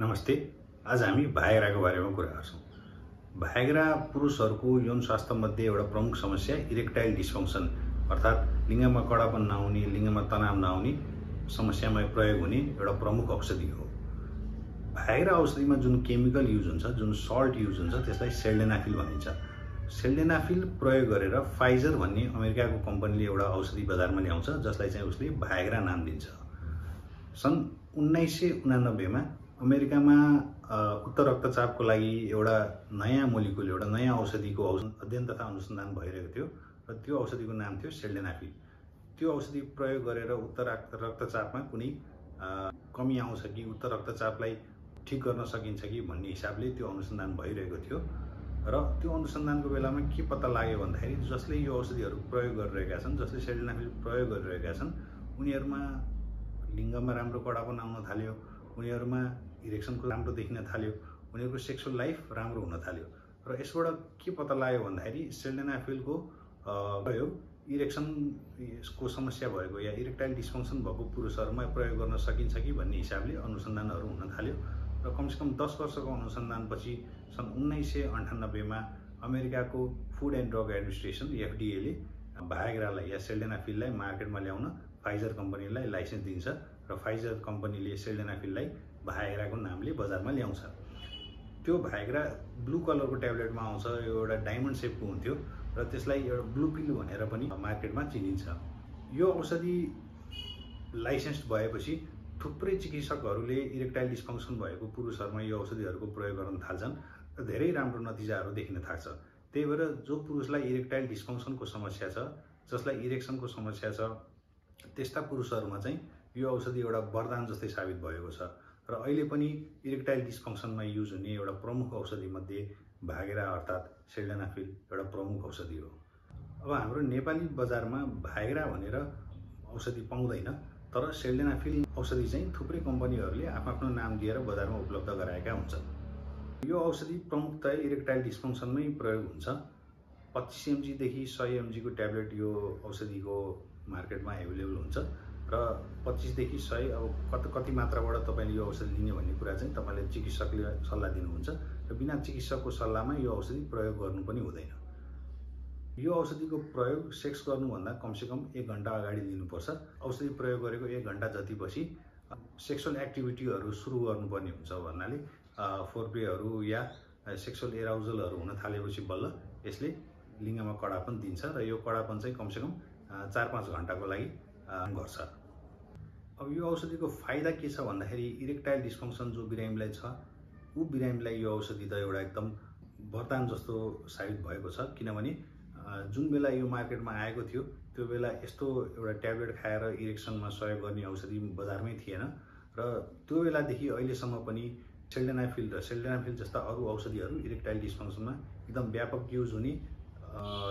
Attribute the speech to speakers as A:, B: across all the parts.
A: नमस्ते। आज हामी भाइग्राको बारेमा कुरा गर्छौँ। भाइग्रा पुरुषहरूको यौन स्वास्थ्यमध्ये एउटा प्रमुख समस्या इरेक्टाइल डिस्फङ्सन अर्थात् लिङ्गमा कडापन नहुने लिङ्गमा तनाव नहुने समस्यामा प्रयोग हुने एउटा प्रमुख औषधि हो। भाइग्रा औषधिमा जुन केमिकल युज हुन्छ जुन सल्ट युज हुन्छ त्यसलाई सेल्डेनाफिल भनिन्छ। सेल्डेनाफिल प्रयोग गरेर फाइजर भन्ने अमेरिकाको कम्पनीले एउटा औषधि बजारमा ल्याउँछ जसलाई चाहिँ उसले भाइग्रा नाम दिन्छ। सन् उन्नाइस सय उनानब्बेमा अमेरिकामा उत्तर रक्तचापको लागि एउटा नयाँ मोलिकुल एउटा नयाँ औषधिको अध्ययन तथा अनुसन्धान भइरहेको थियो र त्यो औषधिको नाम थियो सेल्डेनाफिल त्यो औषधि प्रयोग गरेर उत्तर रक्तचापमा कुनै कमी आउँछ कि उत्तर रक्तचापलाई ठिक गर्न सकिन्छ कि भन्ने हिसाबले त्यो अनुसन्धान भइरहेको थियो र त्यो अनुसन्धानको बेलामा के पत्ता लाग्यो भन्दाखेरि जसले यो औषधिहरू प्रयोग गरिरहेका छन् जसले सेल्डेनाफिल प्रयोग गरिरहेका छन् उनीहरूमा लिङ्गमा राम्रो कडापन आउन थाल्यो उनीहरूमा इरेक्सनको राम्रो देखिन थाल्यो उनीहरूको सेक्सुअल लाइफ राम्रो हुन थाल्यो। र यसबाट के पत्ता लाग्यो भन्दाखेरि सेल्डेनाफिलको प्रयोग इरेक्सनको समस्या भएको या इरेक्टाइल डिस्फङ्सन भएको पुरुषहरूमा प्रयोग गर्न सकिन्छ कि भन्ने हिसाबले अनुसन्धानहरू हुन थाल्यो। र कमसेकम दस वर्षको अनुसन्धानपछि सन् उन्नाइस सय अन्ठानब्बेमा अमेरिकाको फुड एन्ड ड्रग एडमिनिस्ट्रेसन एफडिएले भायाग्रालाई या सेल्डेनाफिललाई मार्केटमा ल्याउन फाइजर कम्पनीलाई लाइसेन्स दिन्छ। र फाइजर कम्पनीले सेल्डेनाफिललाई भायाग्राको नामले बजारमा ल्याउँछ। त्यो भायाग्रा ब्लू कलरको ट्याब्लेटमा आउँछ यो एउटा डायमन्ड सेपको हुन्थ्यो र त्यसलाई एउटा ब्लू पिल भनेर पनि मार्केटमा चिनिन्छ। यो औषधि लाइसेन्स भएपछि थुप्रै चिकित्सकहरूले इरेक्टाइल डिस्फङ्सन भएको पुरुषहरूमा यो औषधिहरूको प्रयोग गर्न थाल्छन् र धेरै राम्रो नतिजाहरू देखिन थाल्छ त्यही भएर जो पुरुषलाई इरेक्टाइल डिस्फङ्सनको समस्या छ जसलाई इरेक्सनको समस्या छ त्यस्ता पुरुषहरूमा चाहिँ यो औषधि एउटा वरदान जस्तै साबित भएको छ। र अहिले पनि इरेक्टाइल डिस्फङ्सनमा युज हुने एउटा प्रमुख औषधिमध्ये भागेरा अर्थात् सेल्डेनाफिल एउटा प्रमुख औषधि हो। अब हाम्रो नेपाली बजारमा भागेरा भनेर औषधि पाउँदैन तर सेल्डेनाफिल औषधि चाहिँ थुप्रै कम्पनीहरूले आफ्नो नाम दिएर बजारमा उपलब्ध गराएका हुन्छन्। यो औषधि प्रमुखतया इरेक्टाइल डिस्फङ्सनमै प्रयोग हुन्छ। पच्चिस एमजीदेखि सय एमजीको ट्याब्लेट यो औषधिको मार्केटमा एभाइलेबल हुन्छ। र पच्चिसदेखि सय अब कति कति मात्राबाट तपाईँले यो औषधि लिने भन्ने कुरा चाहिँ तपाईँले चिकित्सकले सल्लाह दिनुहुन्छ र बिना चिकित्सकको सल्लाहमा यो औषधि प्रयोग गर्नु पनि हुँदैन। यो औषधिको प्रयोग सेक्स गर्नुभन्दा कमसेकम एक घन्टा अगाडि लिनुपर्छ। औषधि प्रयोग गरेको एक घन्टा जतिपछि सेक्सुअल एक्टिभिटीहरू सुरु गर्नुपर्ने हुन्छ भन्नाले फोरप्लेहरू या सेक्सुअल एराउजलहरू हुन थालेपछि बल्ल यसले लिङ्गमा कडापन दिन्छ र यो कडापन चाहिँ कमसेकम चार पाँच घन्टाको लागि गर्छ। अब यो औषधिको फाइदा के छ भन्दाखेरि इरेक्टाइल डिस्फङ्सन जो बिरामीलाई छ ऊ बिरामीलाई यो औषधि त एउटा एकदम वरदान जस्तो साबित भएको छ। किनभने जुन बेला यो मार्केटमा आएको थियो त्यो बेला यस्तो एउटा ट्याब्लेट खाएर इरेक्सनमा सहयोग गर्ने औषधि बजारमै थिएन र त्यो बेलादेखि अहिलेसम्म पनि सेल्डेनाफिल र सेल्डेनाफिल जस्ता अरू औषधिहरू इरेक्टाइल डिस्फङ्सनमा एकदम व्यापक युज हुने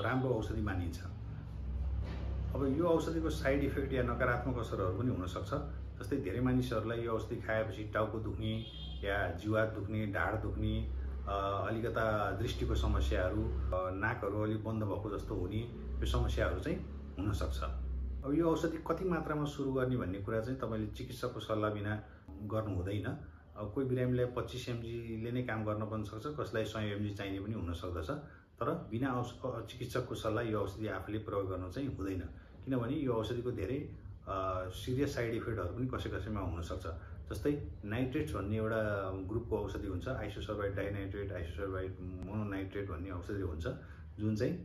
A: राम्रो औषधि मानिन्छ। अब यो औषधिको साइड इफेक्ट या नकारात्मक असरहरू पनि हुनसक्छ। जस्तै धेरै मानिसहरूलाई यो औषधि खाएपछि टाउको दुख्ने या जिवा दुख्ने ढाड दुख्ने अलिकता दृष्टिको समस्याहरू नाकहरू अलिक बन्द भएको जस्तो हुने यो समस्याहरू चाहिँ हुनसक्छ। अब यो औषधि कति मात्रामा सुरु गर्ने भन्ने कुरा चाहिँ तपाईँले चिकित्सकको सल्लाह बिना गर्नु हुँदैन। अब कोही बिरामीलाई पच्चिस एमजीले नै काम गर्न पनि सक्छ कसलाई सय एमजी चाहिने पनि हुनसक्दछ। तर बिना औष चिकित्सकको सल्लाह यो औषधि आफूले प्रयोग गर्नु चाहिँ हुँदैन। किनभने यो औषधिको धेरै सिरियस साइड इफेक्टहरू पनि कसै कसैमा हुनसक्छ। जस्तै नाइट्रेट्स भन्ने एउटा ग्रुपको औषधि हुन्छ आइसोसर्बाइड डाइनाइट्रेट आइसोसर्बाइड मोनोनाइट्रेट भन्ने औषधि हुन्छ जुन चाहिँ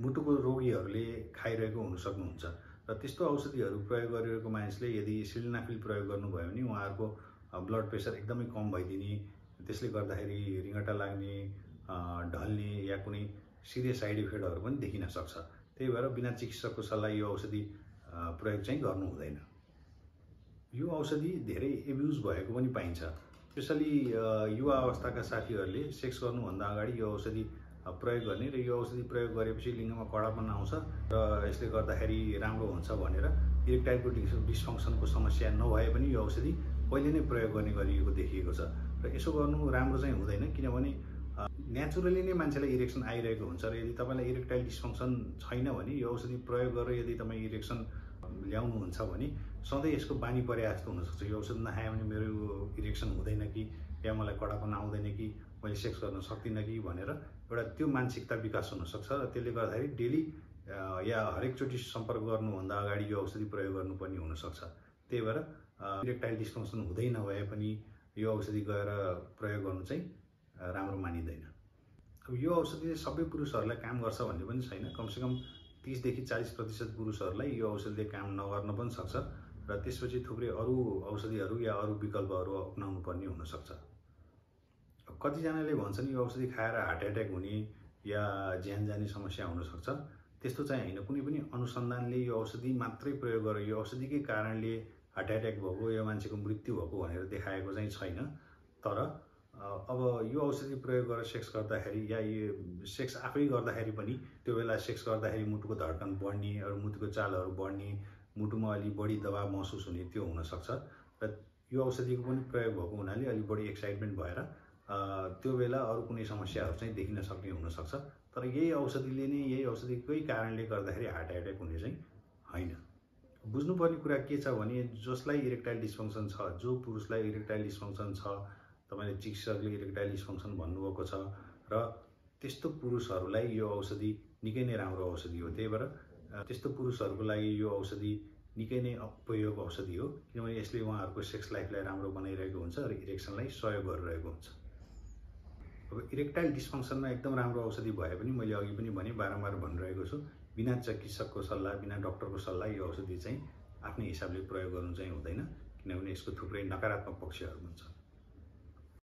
A: मुटुको रोगीहरूले खाइरहेको हुन सक्नुहुन्छ र त्यस्तो औषधिहरू प्रयोग गरिरहेको मानिसले यदि सिलिनाफिल प्रयोग गर्नुभयो भने उहाँहरूको ब्लड प्रेसर एकदमै कम भइदिने त्यसले गर्दाखेरि रिङ्गटा लाग्ने ढल्ने या कुनै सिरियस साइड इफेक्टहरू पनि देखिन सक्छ। त्यही भएर बिना चिकित्सकको सल्लाह यो औषधि प्रयोग चाहिँ गर्नु हुँदैन। यो औषधि धेरै एब्युज भएको पनि पाइन्छ। स्पेसली युवा अवस्थाका साथीहरूले सेक्स गर्नुभन्दा अगाडि यो औषधि प्रयोग गर्ने र यो औषधि प्रयोग गरेपछि लिङ्गमा कडापन आउँछ र यसले गर्दाखेरि राम्रो हुन्छ भनेर इरेक्टाइलको डिस डिस्फङ्सनको समस्या नभए पनि यो औषधि पहिले नै प्रयोग गर्ने गरिएको देखिएको छ। र यसो गर्नु राम्रो चाहिँ हुँदैन किनभने नेचुरली नै मान्छेलाई इरेक्सन आइरहेको हुन्छ र यदि तपाईँलाई इरेक्टाइल डिस्फङ्सन छैन भने यो औषधि प्रयोग गरेर यदि तपाईँ इरेक्सन ल्याउनुहुन्छ भने सधैँ यसको बानी परे जस्तो हुनसक्छ। यो औषध नखायो भने मेरो इरेक्सन हुँदैन कि या मलाई कडापन आउँदैन कि मैले सेक्स गर्न सक्दिनँ कि भनेर एउटा त्यो मानसिकता विकास हुनसक्छ र त्यसले गर्दाखेरि डेली या हरेकचोटि सम्पर्क गर्नुभन्दा अगाडि यो औषधि प्रयोग गर्नुपर्ने हुनसक्छ। त्यही भएर इरेक्टाइल डिस्फङ्सन हुँदै नभए पनि यो औषधि गएर प्रयोग गर्नु चाहिँ राम्रो मानिँदैन। अब यो औषधि सबै पुरुषहरूलाई काम गर्छ भन्ने पनि छैन। कमसेकम तिसदेखि चालिस प्रतिशत पुरुषहरूलाई यो औषधिले काम नगर्न पनि सक्छ र त्यसपछि थुप्रै अरू औषधिहरू या अरू विकल्पहरू अप्नाउनु पर्ने हुनसक्छ। कतिजनाले भन्छन् यो औषधि खाएर हार्ट एट्याक हुने या ज्यान जाने समस्या हुनसक्छ। त्यस्तो चाहिँ होइन। कुनै पनि अनुसन्धानले यो औषधि मात्रै प्रयोग गरेर यो औषधिकै कारणले हार्ट एट्याक भएको यो मान्छेको मृत्यु भएको भनेर देखाएको चाहिँ छैन। तर अब यो औषधि प्रयोग गरेर सेक्स गर्दाखेरि या यो सेक्स आफै गर्दाखेरि पनि त्यो बेला सेक्स गर्दाखेरि मुटुको धड्कन बढ्ने अरू मुटुको चालहरू बढ्ने मुटुमा अलिक बढी दबाब महसुस हुने त्यो हुनसक्छ। र यो औषधिको पनि प्रयोग भएको हुनाले अलिक बढी एक्साइटमेन्ट भएर त्यो बेला अरू कुनै समस्याहरू चाहिँ देखिन सक्ने हुनसक्छ। तर यही औषधिले नै यही औषधिकै कारणले गर्दाखेरि हार्ट एट्याक हुने चाहिँ होइन। बुझ्नुपर्ने कुरा के छ भने जसलाई इरेक्टाइल डिस्फङ्सन छ जो पुरुषलाई इरेक्टाइल डिस्फङ्सन छ तपाईँले चिकित्सकले इरेक्टाइल डिस्फङ्सन भन्नुभएको छ र त्यस्तो पुरुषहरूलाई यो औषधि निकै नै राम्रो औषधि हो। त्यही भएर त्यस्तो पुरुषहरूको लागि यो औषधि निकै नै उपयोग औषधि हो किनभने यसले उहाँहरूको सेक्स लाइफलाई राम्रो बनाइरहेको हुन्छ र इरेक्सनलाई सहयोग गरिरहेको हुन्छ। अब इरेक्टाइल डिस्फङ्सनमा एकदम राम्रो औषधि भए पनि मैले अघि पनि भने बारम्बार भनिरहेको छु बिना चिकित्सकको सल्लाह बिना डक्टरको सल्लाह यो औषधि चाहिँ आफ्नै हिसाबले प्रयोग गर्नु चाहिँ हुँदैन किनभने यसको थुप्रै नकारात्मक पक्षहरू हुन्छ।